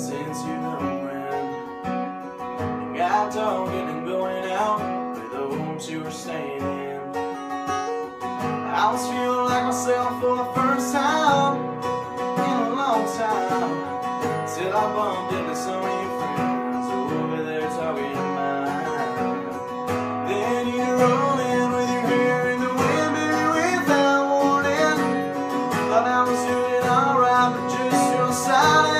since you know when. I got talking and going out with the hopes you were staying in. I was feeling like myself for the first time in a long time. Till I bumped into some of your friends over there talking mine. Then you roll in with your hair in the wind, baby, without warning. Thought I was doing alright, but just your silence.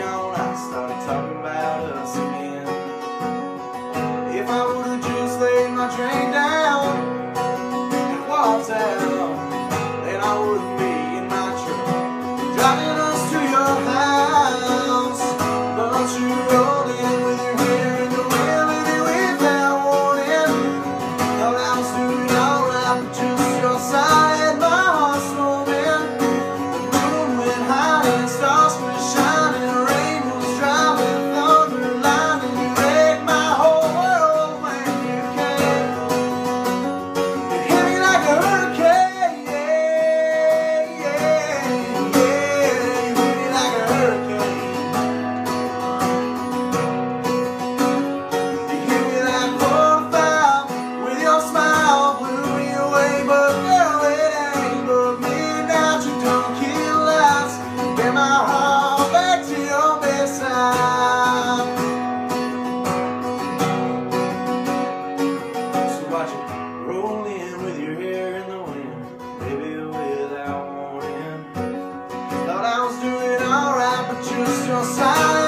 hold. dançar.